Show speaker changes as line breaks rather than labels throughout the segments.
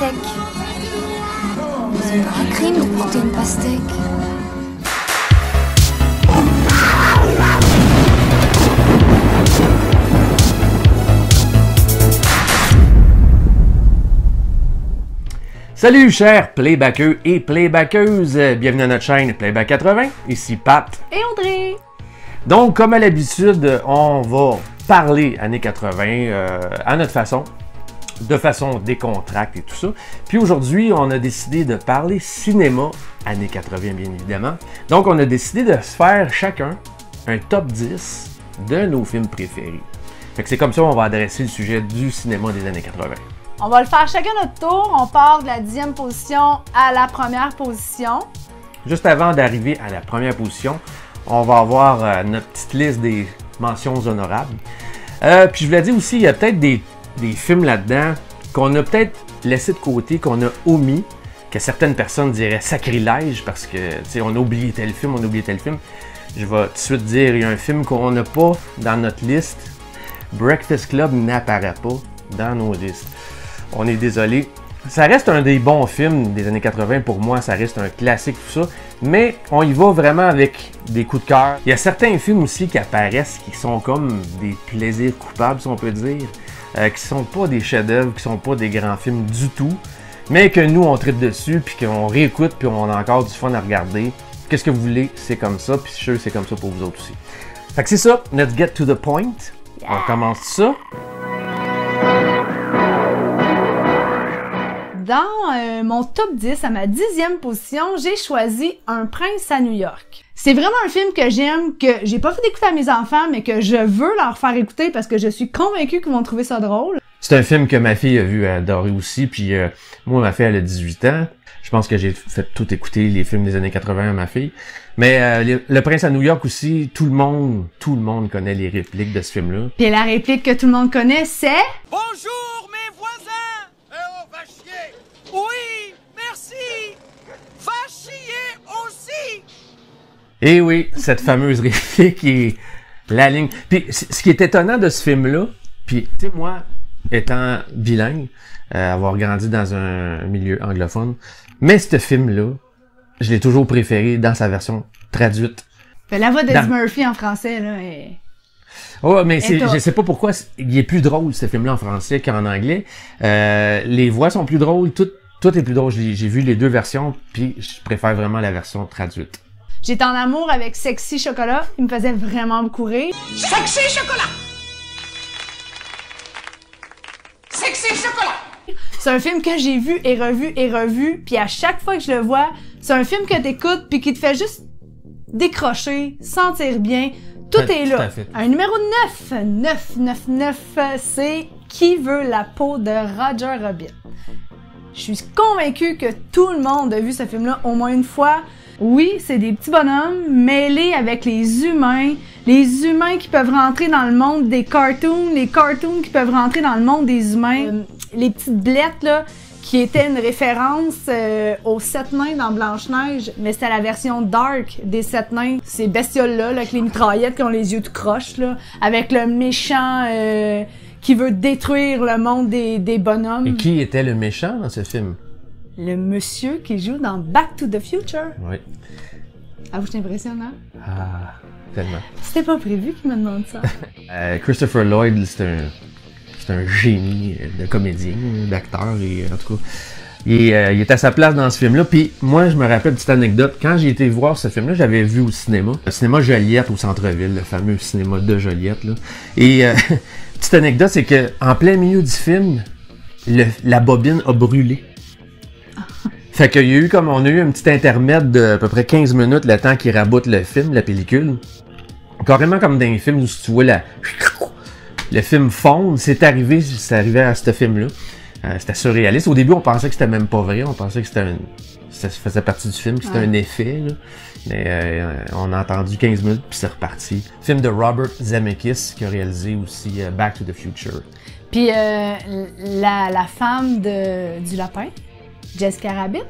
pastèque. C'est pas un crime de porter une pastèque.
Salut chers playbackeux et playbackeuses, bienvenue à notre chaîne Playback 80, ici Pat.
Et Audrey!
Donc comme à l'habitude, on va parler années 80 euh, à notre façon, de façon décontracte et tout ça. Puis aujourd'hui, on a décidé de parler cinéma années 80 bien évidemment. Donc on a décidé de se faire chacun un top 10 de nos films préférés. Fait que c'est comme ça qu'on va adresser le sujet du cinéma des années 80.
On va le faire chacun notre tour. On part de la dixième position à la première position.
Juste avant d'arriver à la première position, on va avoir euh, notre petite liste des mentions honorables. Euh, puis je voulais dire aussi, il y a peut-être des, des films là-dedans qu'on a peut-être laissé de côté, qu'on a omis, que certaines personnes diraient sacrilège parce que, on a oublié tel film, on a oublié tel film. Je vais tout de suite dire, il y a un film qu'on n'a pas dans notre liste. Breakfast Club n'apparaît pas dans nos listes. On est désolé. Ça reste un des bons films des années 80 pour moi, ça reste un classique tout ça, mais on y va vraiment avec des coups de cœur. Il y a certains films aussi qui apparaissent qui sont comme des plaisirs coupables si on peut dire, euh, qui sont pas des chefs-d'œuvre, qui sont pas des grands films du tout, mais que nous on traite dessus puis qu'on réécoute puis on a encore du fun à regarder. Qu'est-ce que vous voulez, c'est comme ça, puis je suis sûr que c'est comme ça pour vous autres aussi. Fait que c'est ça, let's get to the point. On commence ça.
Dans euh, mon top 10, à ma dixième position, j'ai choisi Un prince à New York. C'est vraiment un film que j'aime, que j'ai pas fait d'écouter à mes enfants, mais que je veux leur faire écouter parce que je suis convaincue qu'ils vont trouver ça drôle.
C'est un film que ma fille a vu adorer aussi, puis euh, moi, ma fille, elle a 18 ans. Je pense que j'ai fait tout écouter les films des années 80 à ma fille. Mais euh, le, le Prince à New York aussi, tout le monde, tout le monde connaît les répliques de ce film-là.
Puis la réplique que tout le monde connaît, c'est
Bonjour mes voisins Eh oh, va chier Oui, merci Va chier aussi
Et oui, cette fameuse réplique est la ligne. Puis ce qui est étonnant de ce film-là, puis tu sais moi, étant bilingue, euh, avoir grandi dans un milieu anglophone, mais ce film-là, je l'ai toujours préféré dans sa version traduite.
Ben, la voix d'Eddie
Dans-
Murphy en français, là, est...
Oh, mais c'est, je sais pas pourquoi il est plus drôle ce film-là en français qu'en anglais. Euh, les voix sont plus drôles, tout, tout est plus drôle. J'ai, j'ai vu les deux versions, puis je préfère vraiment la version traduite.
J'étais en amour avec Sexy Chocolat, il me faisait vraiment beaucoup rire.
Sexy chocolat Sexy chocolat
C'est un film que j'ai vu et revu et revu, puis à chaque fois que je le vois, c'est un film que t'écoutes puis qui te fait juste décrocher, sentir bien. Tout est
tout
là.
à fait.
Un numéro 9, 9, 9, 9, c'est Qui veut la peau de Roger Rabbit? Je suis convaincue que tout le monde a vu ce film-là au moins une fois. Oui, c'est des petits bonhommes mêlés avec les humains, les humains qui peuvent rentrer dans le monde des cartoons, les cartoons qui peuvent rentrer dans le monde des humains. Euh, les petites blettes, là, qui étaient une référence euh, aux sept nains dans Blanche-Neige, mais c'était la version dark des sept nains. Ces bestioles-là, là, avec les mitraillettes qui ont les yeux tout croches, là, avec le méchant euh, qui veut détruire le monde des, des bonhommes.
Et qui était le méchant dans ce film?
Le monsieur qui joue dans Back to the Future.
Oui.
Ah, vous, c'est impressionnant.
Ah, tellement.
C'était pas prévu qu'il me demande ça.
Euh, Christopher Lloyd, c'est un, c'est un génie de comédien, d'acteur, et en tout cas, il est, euh, il est à sa place dans ce film-là. Puis moi, je me rappelle une petite anecdote. Quand j'ai été voir ce film-là, j'avais vu au cinéma, le cinéma Joliette au centre-ville, le fameux cinéma de Joliette. Là. Et euh, petite anecdote, c'est que en plein milieu du film, le- la bobine a brûlé. Fait qu'il y a eu comme on a eu un petit intermède de à peu près 15 minutes le temps qu'il raboute le film, la pellicule. Carrément comme dans les films où tu vois la le film fondre, c'est arrivé, c'est arrivé à ce film-là. Euh, c'était surréaliste. Au début, on pensait que c'était même pas vrai, on pensait que c'était un, ça faisait partie du film, que c'était
Ouais.
un effet. Là. Mais euh, on a entendu 15 minutes puis c'est reparti. Film de Robert Zemeckis qui a réalisé aussi euh, Back to the Future.
Puis euh, la, la femme de, du lapin, Jessica Rabbit,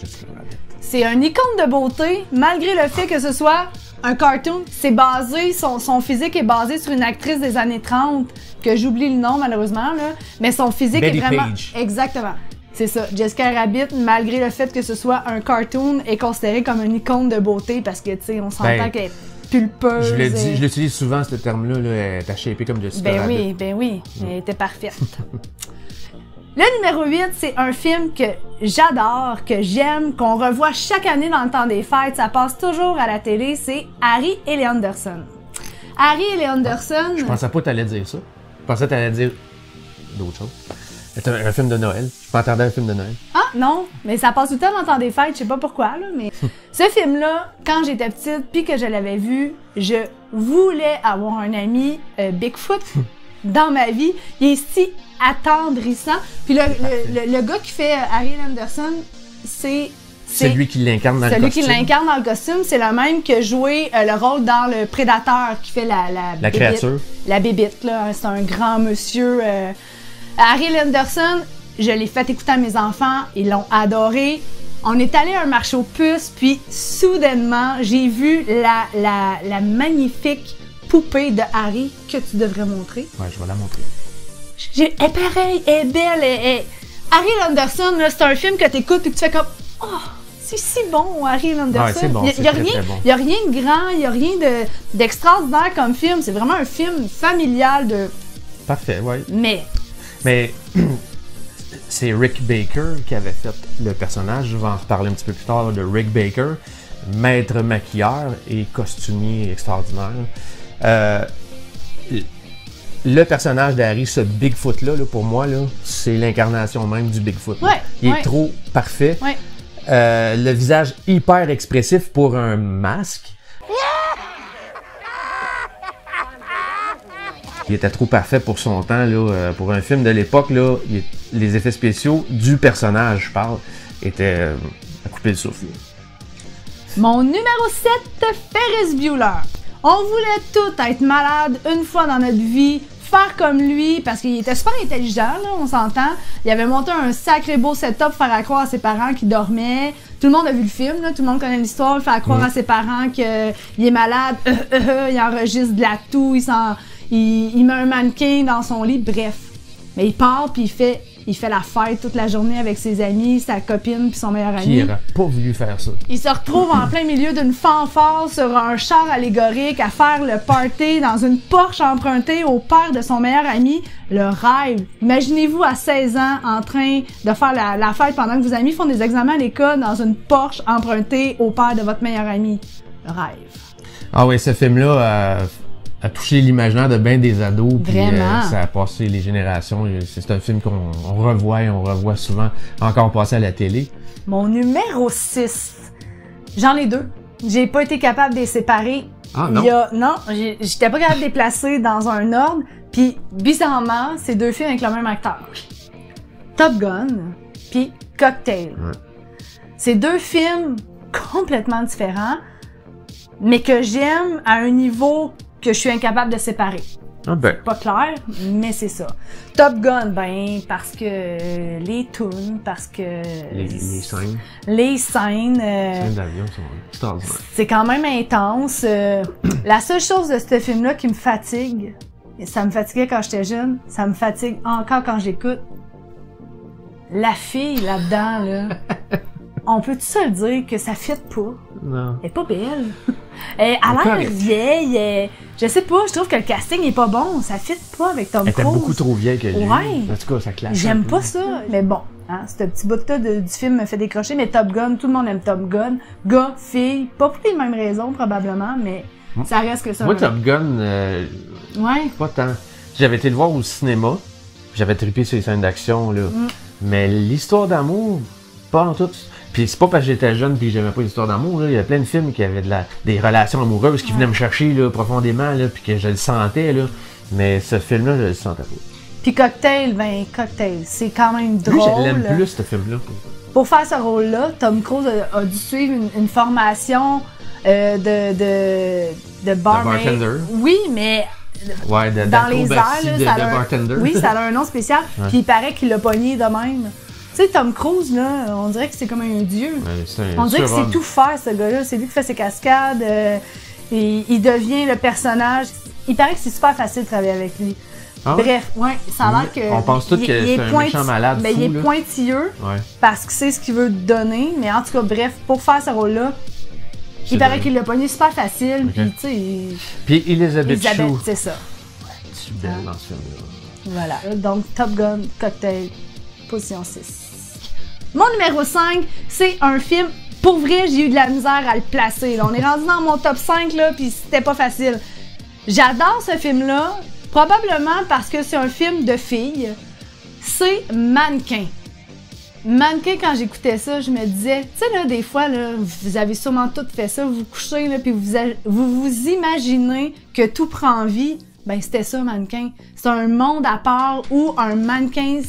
c'est un icône de beauté, malgré le fait que ce soit un cartoon. C'est basé, son, son physique est basé sur une actrice des années 30, que j'oublie le nom malheureusement, là, mais son physique
Betty
est vraiment...
Page.
Exactement. C'est ça. Jessica Rabbit, malgré le fait que ce soit un cartoon, est considérée comme une icône de beauté parce que, tu sais, on s'entend
Ben,
qu'elle est pulpeuse.
Je
et-
l'utilise souvent, ce terme-là, là, elle est shapée comme Jessica
Ben
Rabbit.
oui, ben oui, elle était parfaite. Le numéro 8, c'est un film que j'adore, que j'aime, qu'on revoit chaque année dans le temps des fêtes. Ça passe toujours à la télé. C'est Harry et les Anderson. Harry et les Anderson.
Je pensais pas que t'allais dire ça. Je pensais que t'allais dire d'autres choses. C'est un, un film de Noël? Je m'attendais à un film de Noël.
Ah, non, mais ça passe tout le temps dans le temps des fêtes, je sais pas pourquoi, là, mais ce film-là, quand j'étais petite, puis que je l'avais vu, je voulais avoir un ami euh, Bigfoot dans ma vie. Il est si attendrissant. Puis le, le, le- le gars qui fait euh, Harry Anderson, c'est...
C'est lui qui l'incarne dans le
Celui qui
costume.
l'incarne dans le costume, c'est le même que joué euh, le rôle dans le Prédateur qui fait la la,
La
bébite.
créature.
La bébite là, c'est un grand monsieur. euh. Harry Lenderson, je l'ai fait écouter à mes enfants, ils l'ont adoré. On est allé à un marché aux puces, puis soudainement, j'ai vu la, la, la magnifique poupée de Harry que tu devrais montrer.
Ouais, je vais la montrer.
Elle est pareille, elle est belle, elle, elle- Harry Landerson, là, c'est un film que t'écoutes et que tu fais comme Oh, c'est si bon, Harry.
Ouais, bon,
Il y a, rien,
très bon.
y a rien de grand, il y a rien de, d'extraordinaire comme film. C'est vraiment un film familial de.
Parfait, ouais.
Mais
Mais c'est Rick Baker qui avait fait le personnage. Je vais en reparler un petit peu plus tard de Rick Baker, maître maquilleur et costumier extraordinaire. Euh, le personnage d'Harry, ce Bigfoot-là, là, pour moi, là, c'est l'incarnation même du Bigfoot.
Ouais,
Il
ouais.
est trop parfait.
Ouais.
Euh, le visage hyper expressif pour un masque. Il était trop parfait pour son temps, là, euh, pour un film de l'époque. Là, il est- les effets spéciaux du personnage, je parle, étaient euh, à couper le souffle.
Mon numéro 7, Ferris Bueller. On voulait tout être malade une fois dans notre vie, faire comme lui, parce qu'il était super intelligent, là, on s'entend. Il avait monté un sacré beau setup, faire à croire à ses parents qu'il dormait. Tout le monde a vu le film, là, tout le monde connaît l'histoire, faire à croire à ses parents qu'il est malade, euh, euh, euh, il enregistre de la toux, il, il met un mannequin dans son lit, bref. Mais il part, puis il fait, il fait la fête toute la journée avec ses amis, sa copine, puis son meilleur ami.
Qui n'aurait pas voulu faire ça?
Il se retrouve en plein milieu d'une fanfare sur un char allégorique à faire le party dans une Porsche empruntée au père de son meilleur ami. Le rêve. Imaginez-vous à 16 ans en train de faire la, la fête pendant que vos amis font des examens à l'école dans une Porsche empruntée au père de votre meilleur ami. Le rêve.
Ah oui, ce film-là a, a touché l'imaginaire de bien des ados. puis,
Vraiment?
euh, ça a passé les générations. C'est un film qu'on on revoit et on revoit souvent, encore passé à la télé.
Mon numéro 6. J'en ai deux. J'ai pas été capable de les séparer.
Ah,
Il y a- non, j'ai- j'étais pas capable de les placer dans un ordre. Puis, bizarrement, c'est deux films avec le même acteur. Top Gun, puis Cocktail.
Ouais.
C'est deux films complètement différents, mais que j'aime à un niveau que je suis incapable de séparer.
Ah ben.
Pas clair, mais c'est ça. Top Gun, ben, parce que euh, les tunes, parce que
Les, les scènes,
les scènes, euh,
les scènes d'avion sont
c'est quand même intense. Euh, la seule chose de ce film-là qui me fatigue, et ça me fatiguait quand j'étais jeune, ça me fatigue encore quand j'écoute. La fille là-dedans, là, on peut-tu se le dire que ça fit pas?
Non.
Elle est pas belle. Elle a l'air vieille. elle- Je sais pas, je trouve que le casting est pas bon. Ça fit pas avec Tom
Elle était
Cruise.
beaucoup trop vieille que lui.
Ouais.
En tout cas, ça clash. un
J'aime pas ça. Mais bon, hein, ce petit bout-là de- du film me fait décrocher. Mais Top Gun, tout le monde aime Top Gun. Gars, fille, pas pour les mêmes raisons probablement, mais ça reste que ça.
Moi, Top Gun, euh,
Ouais.
pas tant. J'avais été le voir au cinéma. J'avais trippé sur les scènes d'action, là.
Mm.
Mais l'histoire d'amour, pas en tout. Puis c'est pas parce que j'étais jeune puis que j'aimais pas l'histoire d'amour. Il y a plein de films qui avaient de la, des relations amoureuses qui venaient me chercher là, profondément, là, puis que je le sentais. Là. Mais ce film-là, je le sentais pas.
Puis Cocktail, ben Cocktail, c'est quand même drôle.
Lui, je l'aime plus, ce film-là.
Pour faire ce rôle-là, Tom Cruise a, a dû suivre une, une formation euh, de, de,
bartender.
Oui, mais
Ouais, de,
dans les airs, là, ça a un-. Oui, ça a un nom spécial. Puis il paraît qu'il l'a pogné de même. Tu sais, Tom Cruise, là, on dirait que c'est comme un dieu.
Ouais, c'est un
On dirait que c'est tout faire, ce gars-là. C'est lui qui fait ses cascades. euh, et il devient le personnage. Il paraît que c'est super facile de travailler avec lui.
Ah ouais?
Bref, ouais, ça a l'air que.
On pense tous que c'est
est
un méchant malade
Mais il est pointilleux
Ouais.
parce que c'est ce qu'il veut donner. Mais en tout cas, bref, pour faire ce rôle-là, il paraît qu'il l'a pogné super facile. Puis, tu sais, il-
Puis Elizabeth,
c'est ça.
C'est belle dans ce film-là.
Voilà. Donc, Top Gun, Cocktail, position 6. Mon numéro 5, c'est un film. Pour vrai, j'ai eu de la misère à le placer. là. On est rendu dans mon top 5, là, puis c'était pas facile. J'adore ce film-là, probablement parce que c'est un film de filles. C'est Mannequin. Mannequin, quand j'écoutais ça, je me disais, tu sais, là, des fois, là, vous avez sûrement toutes fait ça, vous couchez, là, puis vous, vous vous imaginez que tout prend vie. Ben, c'était ça, Mannequin. C'est un monde à part où un mannequin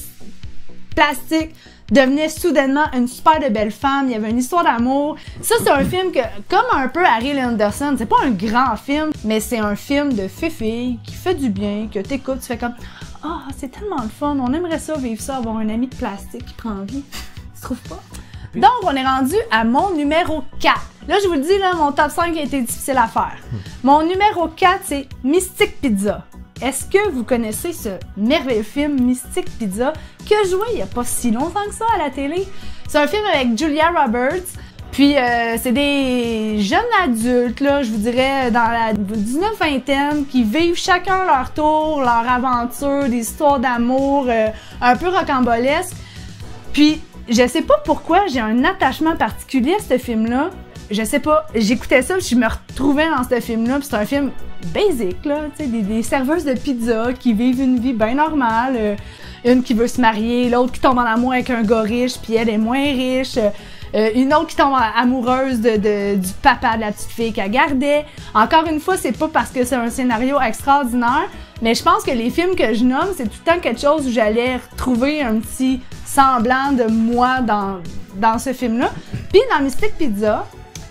plastique devenait soudainement une super de belle femme. Il y avait une histoire d'amour. Ça, c'est un film que, comme un peu Harry Anderson, c'est pas un grand film, mais c'est un film de fille qui fait du bien, que t'écoutes, tu fais comme Ah, c'est tellement le fun, on aimerait ça, vivre ça, avoir un ami de plastique qui prend vie. tu trouves pas? Donc, on est rendu à mon numéro 4. Là, je vous le dis, là, mon top 5 a été difficile à faire. Mon numéro 4, c'est Mystic Pizza. Est-ce que vous connaissez ce merveilleux film Mystic Pizza que je jouais il n'y a pas si longtemps que ça à la télé? C'est un film avec Julia Roberts. Puis euh, c'est des jeunes adultes, là, je vous dirais, dans la 19 vingtaine, qui vivent chacun leur tour, leur aventure, des histoires d'amour euh, un peu rocambolesques. Puis, je sais pas pourquoi j'ai un attachement particulier à ce film-là. Je sais pas, j'écoutais ça, je me retrouvais dans ce film-là, c'est un film basic, là, tu sais, des, des serveuses de pizza qui vivent une vie bien normale. euh, une qui veut se marier, l'autre qui tombe en amour avec un gars riche, puis elle est moins riche. euh, euh, une autre qui tombe amoureuse de, de- du papa de la petite fille qu'elle gardait. Encore une fois, c'est pas parce que c'est un scénario extraordinaire, mais je pense que les films que je nomme, c'est tout le temps quelque chose où j'allais retrouver un petit semblant de moi dans, dans ce film-là. Puis dans Mystic Pizza,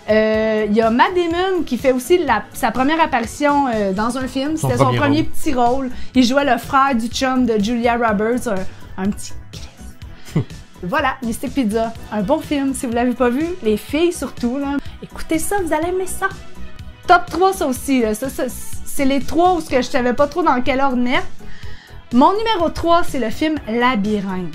euh, il y a Matt Damon qui fait aussi la- sa première apparition euh, dans un film. C'était son
premier rôle.
petit rôle. Il jouait le frère du chum de Julia Roberts, un, un petit Chris. Voilà, Mystic Pizza. Un bon film, si vous l'avez pas vu. Les filles surtout, là. Écoutez ça, vous allez aimer ça. Top 3, ça aussi. là. Ça, ça, c'est les trois où que je savais pas trop dans quel ordre mettre. Mon numéro 3, c'est le film Labyrinthe.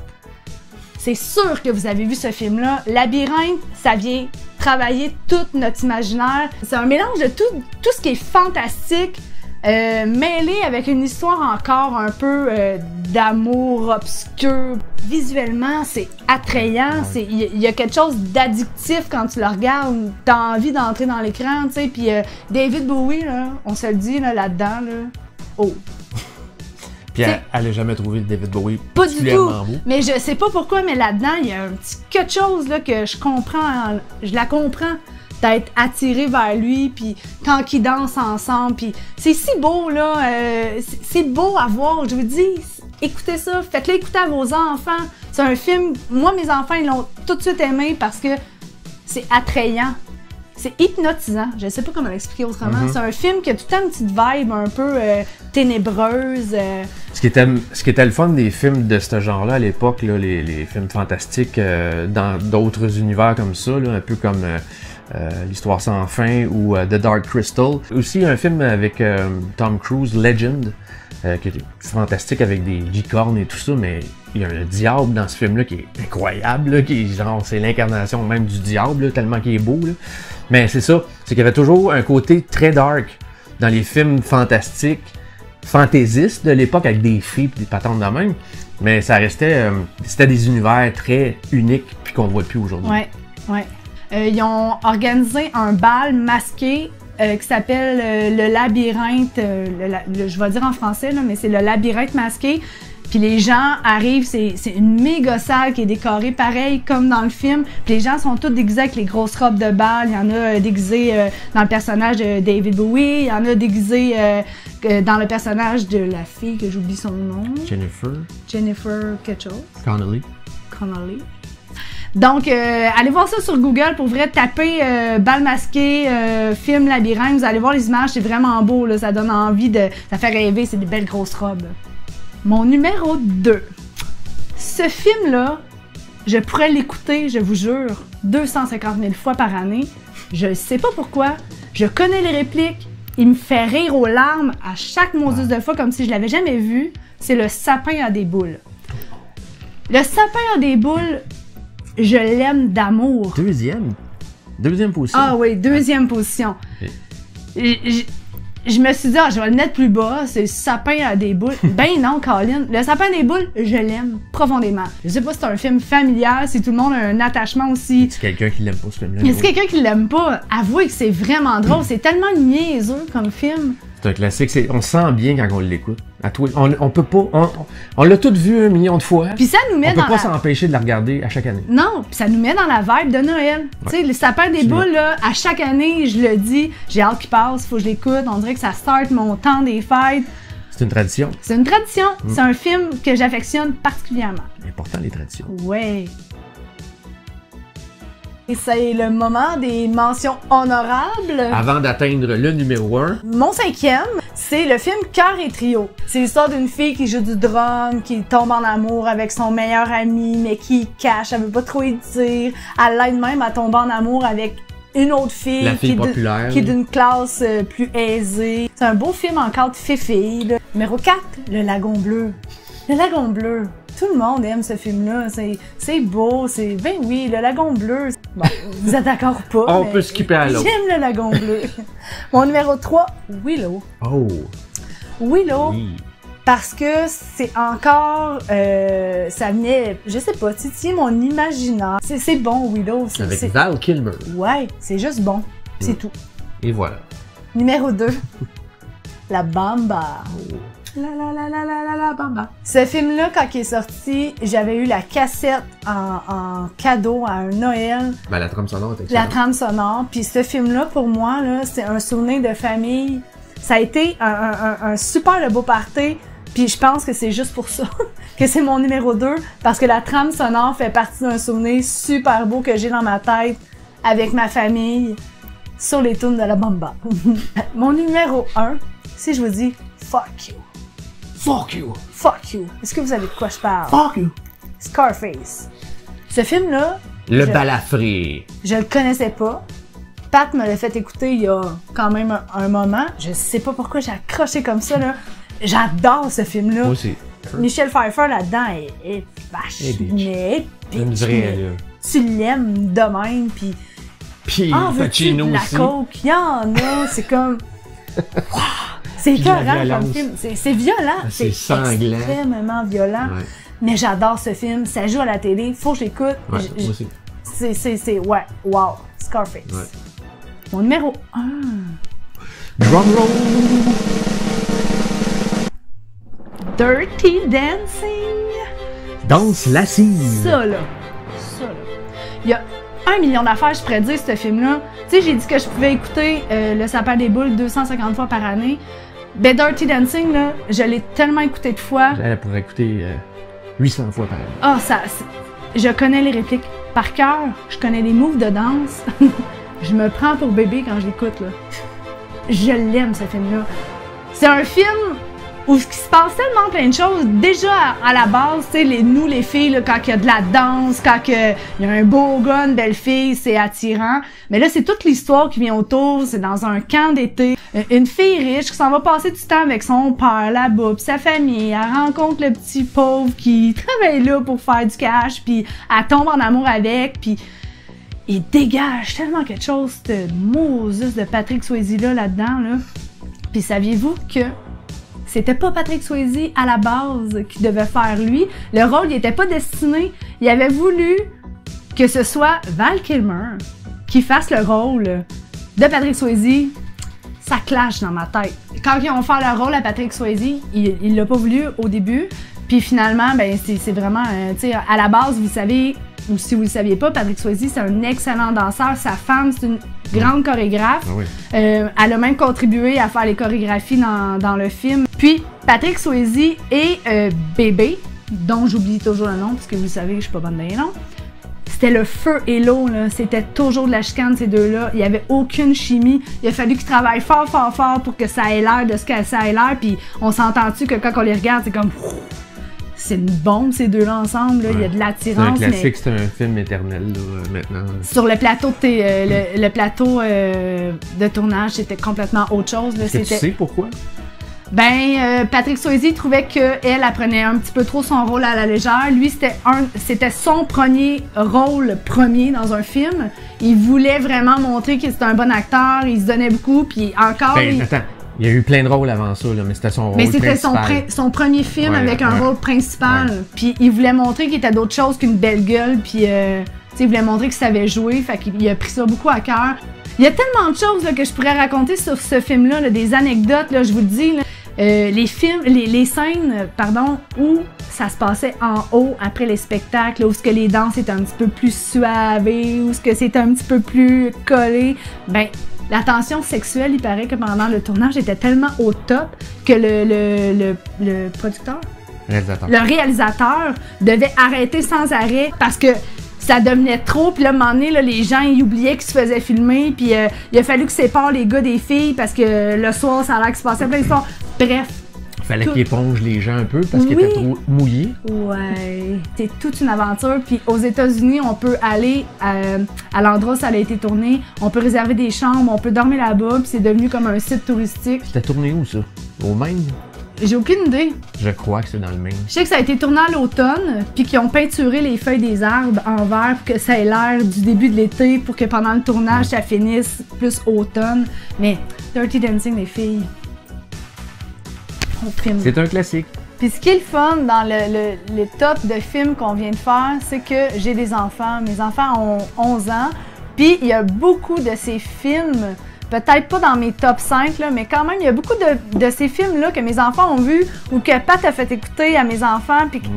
C'est sûr que vous avez vu ce film-là. Labyrinthe, ça vient travailler tout notre imaginaire. C'est un mélange de tout, tout ce qui est fantastique, euh, mêlé avec une histoire encore un peu euh, d'amour obscur. Visuellement, c'est attrayant. Il y, a- il y a quelque chose d'addictif quand tu le regardes. T'as envie d'entrer dans l'écran, tu sais. Puis euh, David Bowie, là, on se le dit là, là-dedans, là. Oh,
Puis elle, elle a jamais trouvé David Bowie
Pas du tout.
beau.
Mais je sais pas pourquoi, mais là-dedans, il y a un petit quelque chose là, que je comprends. Je la comprends d'être attirée vers lui, puis quand ils dansent ensemble, puis c'est si beau, là. euh, c'est- c'est beau à voir, je vous dis. Écoutez ça, faites-le écouter à vos enfants. C'est un film, moi, mes enfants, ils l'ont tout de suite aimé parce que c'est attrayant. C'est hypnotisant. Je sais pas comment l'expliquer autrement.
Mhm.
C'est un film qui a tout le temps une petite vibe un peu euh, ténébreuse. euh,
Ce qui, était, ce qui était le fun des films de ce genre-là à l'époque, les, les films fantastiques euh, dans d'autres univers comme ça, là, un peu comme L'Histoire sans fin ou euh, The Dark Crystal. Aussi un film avec euh, Tom Cruise, Legend, euh, qui est fantastique avec des licornes et tout ça, mais il y a un diable dans ce film-là qui est incroyable, là, qui genre, c'est l'incarnation même du diable, tellement qu'il est beau. Mais c'est ça, c'est qu'il y avait toujours un côté très dark dans les films fantastiques fantaisistes de l'époque avec des filles et des patentes de même. Mais ça restait. euh, c'était des univers très uniques puis qu'on voit plus aujourd'hui.
Ouais, ouais. Euh, ils ont organisé un bal masqué euh, qui s'appelle euh, le labyrinthe. le la- le- je vais dire en français, là, mais c'est le labyrinthe masqué. Puis les gens arrivent, c'est une méga salle qui est décorée pareil comme dans le film. Puis les gens sont tous déguisés avec les grosses robes de bal. Il y en a déguisés euh, dans le personnage de David Bowie. Il y en a déguisés euh, dans le personnage de la fille que j'oublie son nom.
Jennifer
Jennifer quelque chose.
Connelly.
Connolly. Donc, euh, allez voir ça sur Google pour vrai. Taper euh, bal masqué, euh, film labyrinthe. Vous allez voir les images, c'est vraiment beau. Là, ça donne envie de. Ça fait rêver, c'est des belles grosses robes. Mon numéro 2. Ce film-là, je pourrais l'écouter, je vous jure, 250 000 fois par année. Je sais pas pourquoi. Je connais les répliques. il me fait rire aux larmes à chaque Moses de fois, comme si je l'avais jamais vu. C'est le sapin à des boules. Le sapin à des boules, je l'aime d'amour.
Deuxième. Deuxième position.
Ah oui, deuxième position. Je, je- je me suis dit, ah, je vais le mettre plus bas, c'est le sapin à des boules. ben non, Colin. Le sapin à des boules, je l'aime profondément. Je sais pas si c'est un film familial, si tout le monde a un attachement aussi.
C'est quelqu'un qui l'aime pas ce film-là?
Y a quelqu'un qui l'aime pas? Avouez que c'est vraiment drôle. C'est tellement niaiseux comme film.
C'est un classique. c'est- On se sent bien quand on l'écoute. À toi, on, on peut pas. On, l'a tout vu un million de fois.
Puis ça nous met
on peut
dans
pas
la...
s'empêcher de la regarder à chaque année.
Non, puis ça nous met dans la vibe de Noël. Tu sais, le sapin des boules, là, à chaque année, je le dis, j'ai hâte qu'il passe, faut que je l'écoute. On dirait que ça start mon temps des fêtes.
C'est une tradition.
C'est une tradition.
Mm.
C'est un film que j'affectionne particulièrement.
C'est important, les traditions.
Ouais. Et c'est le moment des mentions honorables.
Avant d'atteindre le numéro 1,
Mon cinquième, c'est le film Cœur et Trio. C'est l'histoire d'une fille qui joue du drum, qui tombe en amour avec son meilleur ami, mais qui cache, elle veut pas trop y dire. Elle l'aide même à tomber en amour avec une autre fille,
La fille
qui, est de-
populaire.
qui est d'une classe euh, plus aisée. C'est un beau film en cadre fille là. Numéro 4, Le Lagon Bleu. Le Lagon Bleu. Tout le monde aime ce film-là. C'est, c'est beau, c'est. Ben oui, le Lagon Bleu. Bon, vous êtes d'accord ou pas?
On
mais
peut skipper à l'autre.
J'aime le Lagon Bleu. Mon numéro 3, Willow.
oh,
Willow,
oui.
parce que c'est encore. euh, ça venait, je sais pas, titiller mon imaginaire. C'est, c'est bon, Willow. C'est,
Avec Val Kilmer.
Ouais, c'est juste bon. C'est
Mm.
tout.
Et voilà.
Numéro 2, La Bamba. La la la la la la la Bamba. Ce film-là, quand il est sorti, j'avais eu la cassette en, en cadeau à un Noël.
Ben, la trame sonore est
La trame sonore. Puis ce film-là, pour moi, là, c'est un souvenir de famille. Ça a été un, un- un- un super le beau party. Puis je pense que c'est juste pour ça que c'est mon numéro 2. Parce que la trame sonore fait partie d'un souvenir super beau que j'ai dans ma tête avec ma famille sur les tunes de la Bamba. mon numéro 1, si je vous dis fuck you.
Fuck you!
Fuck you. Est-ce que vous savez de quoi je parle?
Fuck you!
Scarface. Ce film-là,
Le
Je-
balafré.
Je le connaissais pas. Pat me l'a fait écouter il y a quand même un, un moment. Je sais pas pourquoi j'ai accroché comme ça, là. J'adore ce film-là.
Moi aussi.
Michel Pfeiffer là-dedans est, est vache,
Et bitch.
mais bitch. Tu l'aimes de même, puis
Puis
ah, veux-tu
Pacino
de la
aussi.
coke? Il y en a, c'est comme... Wow! C'est écœurant comme film. C'est violent.
Ah, c'est sanglant.
extrêmement violent.
Ouais,
Mais j'adore ce film. Ça joue à la télé. Faut que j'écoute.
ouais, moi aussi.
c'est, c'est, c'est, ouais, wow, Scarface.
Ouais.
Mon numéro 1.
Drumroll!
Dirty Dancing.
Danse lascive.
Ça, là. Ça, là. Il y a un million d'affaires, je pourrais dire, ce film-là. Tu sais, j'ai dit que je pouvais écouter euh, Le sapin des boules 250 fois par année. Ben, Dirty Dancing, là, je l'ai tellement écouté de fois.
Elle pourrait écouter euh, 800 fois par année.
Ah, ça. c'est- Je connais les répliques par cœur. Je connais les moves de danse. je me prends pour bébé quand je l'écoute, là. Je l'aime, ce film-là. C'est un film où ce qui se passe tellement plein de choses. Déjà, à, la base, tu les, nous, les filles, là, quand il y a de la danse, quand il y a un beau gars, une belle fille, c'est attirant. Mais là, c'est toute l'histoire qui vient autour. C'est dans un camp d'été. Euh, Une fille riche qui s'en va passer du temps avec son père là-bas, puis sa famille. Elle rencontre le petit pauvre qui travaille là pour faire du cash, puis elle tombe en amour avec, puis il dégage tellement quelque chose, de Moses de Patrick Swayze là, là-dedans, là. Puis saviez-vous que c'était pas Patrick Swayze à la base qui devait faire lui. Le rôle, il était pas destiné. Il avait voulu que ce soit Val Kilmer qui fasse le rôle de Patrick Swayze. Ça clash dans ma tête. Quand ils ont fait le rôle à Patrick Swayze, il l'a pas voulu au début. Puis finalement, ben c'est vraiment, euh, à la base, vous savez, ou si vous le saviez pas, Patrick Swayze, c'est un excellent danseur. Sa femme, c'est une grande chorégraphe.
Ah oui.
Euh, elle a même contribué à faire les chorégraphies dans, dans le film. Puis, Patrick Swayze et euh, Bébé, dont j'oublie toujours le nom, parce que vous savez, je suis pas bonne dans les noms. C'était le feu et l'eau, là. C'était toujours de la chicane, ces deux-là. Il y avait aucune chimie. Il a fallu qu'ils travaillent fort, fort, fort pour que ça ait l'air de ce que ça ait l'air. Puis, on s'entend-tu que quand on les regarde, c'est comme... c'est une bombe, ces deux-là ensemble. là. Il y a de
C'est un
l'attirance, mais
classique, c'est un film éternel, là, euh, maintenant.
sur le plateau, de tes- euh, le, le plateau euh, de tournage, c'était complètement autre chose. là.
Est-ce que tu sais pourquoi?
Ben, euh, Patrick Swayze trouvait qu'elle, elle apprenait un petit peu trop son rôle à la légère. Lui, c'était un, c'était son premier rôle premier dans un film. Il voulait vraiment montrer qu'il était un bon acteur. Il se donnait beaucoup, puis encore.
Ben,
il-
attends, il y a eu plein de rôles avant ça, là, mais c'était son rôle
mais c'était son,
principal.
prin- son premier film
Ouais,
avec un
ouais.
rôle principal. Puis il voulait montrer qu'il était d'autre chose qu'une belle gueule. Puis euh, il voulait montrer qu'il savait jouer. Fait qu'il a pris ça beaucoup à cœur. Il y a tellement de choses là, que je pourrais raconter sur ce film-là, là, des anecdotes, là, je vous le dis. là. Euh, les films, les, les scènes, euh, pardon, où ça se passait en haut après les spectacles, où ce que les danses étaient un petit peu plus suavées, où ce que c'était un petit peu plus collé, ben la tension sexuelle, il paraît que pendant le tournage était tellement au top que le, le, le, le producteur,
Réalisateur.
le réalisateur devait arrêter sans arrêt parce que ça devenait trop. Puis là, à un moment donné, là, les gens, ils oubliaient qu'ils se faisaient filmer. Puis euh, il a fallu que séparent les gars des filles parce que le soir, ça a l'air qu'il se passait plein d'histoires. Bref,
Fallait
tout-
qu'il éponge les gens un peu parce qu'ils
Oui.
étaient trop mouillés.
Ouais, c'est toute une aventure. Puis aux États-Unis, on peut aller euh, à l'endroit où ça a été tourné, on peut réserver des chambres, on peut dormir là-bas, puis c'est devenu comme un site touristique.
C'était tourné où ça? Au Maine?
J'ai aucune idée.
Je crois que c'est dans le Maine.
Je sais que ça a été tourné à l'automne, puis qu'ils ont peinturé les feuilles des arbres en vert pour que ça ait l'air du début de l'été, pour que pendant le tournage, ça finisse plus automne. Mais Dirty Dancing, les filles. On prime.
C'est un classique.
Puis ce qui est le fun dans le, le- le top de films qu'on vient de faire, c'est que j'ai des enfants. Mes enfants ont 11 ans. Puis il y a beaucoup de ces films, peut-être pas dans mes top 5, là, mais quand même, il y a beaucoup de, de ces films-là que mes enfants ont vus ou que Pat a fait écouter à mes enfants, puis qui-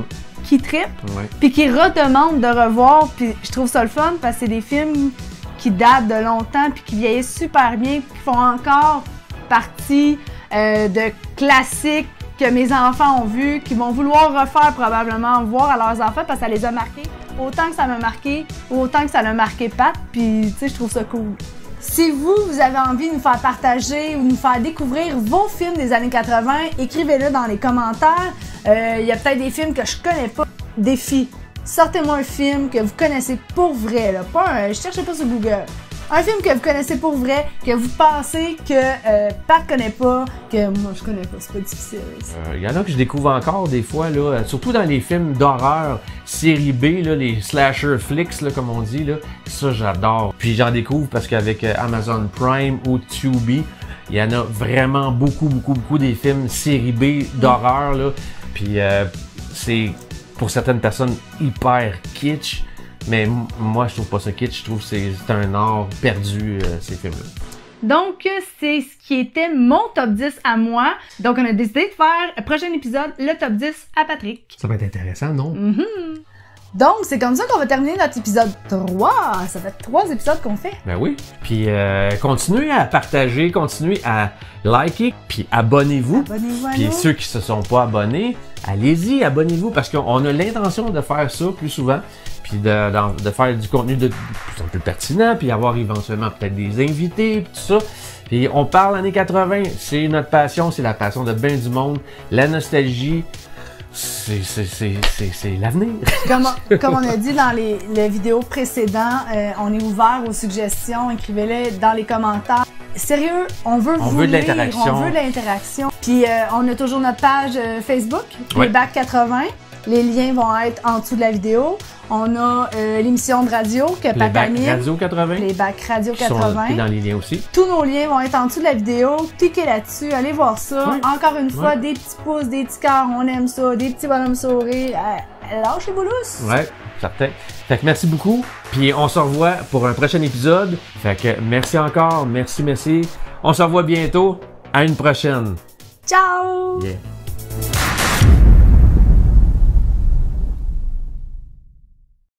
qui trippent,
Ouais.
puis qui redemandent de revoir. Puis je trouve ça le fun parce que c'est des films qui datent de longtemps, puis qui vieillissent super bien, puis qui font encore partie euh, de classiques que mes enfants ont vus, qui vont vouloir refaire probablement, voir à leurs enfants parce que ça les a marqués. Autant que ça m'a marqué, autant que ça l'a marqué Pat, puis tu sais, je trouve ça cool. Si vous, vous avez envie de nous faire partager ou de nous faire découvrir vos films des années 80, écrivez-le dans les commentaires. Euh, Il y a peut-être des films que je connais pas. Défi. Sortez-moi un film que vous connaissez pour vrai, là. Pas un, cherchez pas sur Google. Un film que vous connaissez pour vrai, que vous pensez que euh, Pat connaît pas, que moi je connais pas, c'est pas difficile.
Euh, Il y en a que je découvre encore des fois, là, euh, surtout dans les films d'horreur, série B, là, les slasher flicks, là, comme on dit. Là, ça, j'adore. Puis j'en découvre parce qu'avec euh, Amazon Prime ou Tubi, il y en a vraiment beaucoup, beaucoup, beaucoup des films série B d'horreur. Puis c'est pour certaines personnes hyper kitsch. Mais moi, je trouve pas ça kitsch. Je trouve que c'est un art perdu, euh, ces films-là.
Donc, c'est ce qui était mon top 10 à moi. Donc, on a décidé de faire, le prochain épisode, le top 10 à Patrick.
Ça va être intéressant, non?
Donc, c'est comme ça qu'on va terminer notre épisode 3. Ça fait trois épisodes qu'on fait.
Ben oui. Puis euh, continuez à partager, continuez à liker, puis abonnez-vous.
Abonnez-vous à
Puis
nous.
ceux qui se sont pas abonnés, allez-y, abonnez-vous parce qu'on a l'intention de faire ça plus souvent, puis de, faire du contenu de, de plus en plus pertinent, puis avoir éventuellement peut-être des invités, puis tout ça. Puis on parle années 80, c'est notre passion, c'est la passion de bien du monde, la nostalgie, c'est l'avenir.
Comme, comme on a dit dans les, les vidéos précédentes, euh, on est ouvert aux suggestions. Écrivez-les dans les commentaires. Sérieux, on veut
On
vous
veut de
lire,
l'interaction.
On veut de l'interaction. Puis euh, on a toujours notre page euh, Facebook. Playback 80. Les liens vont être en dessous de la vidéo. On a euh, l'émission de radio que Pat
Playback
anime,
Radio 80,
Playback Radio
qui sont
80.
dans les liens aussi.
Tous nos liens vont être en dessous de la vidéo. Cliquez là-dessus, allez voir ça. Encore une fois, des petits pouces, des petits cœurs, on aime ça. Des petits bonhommes sourires. Euh, lâchez-vous lousse.
Ouais, certain. Fait que merci beaucoup. Puis on se revoit pour un prochain épisode. Fait que merci encore. Merci, merci. On se revoit bientôt. À une prochaine.
Ciao!
Yeah.